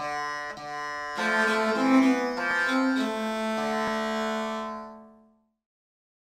you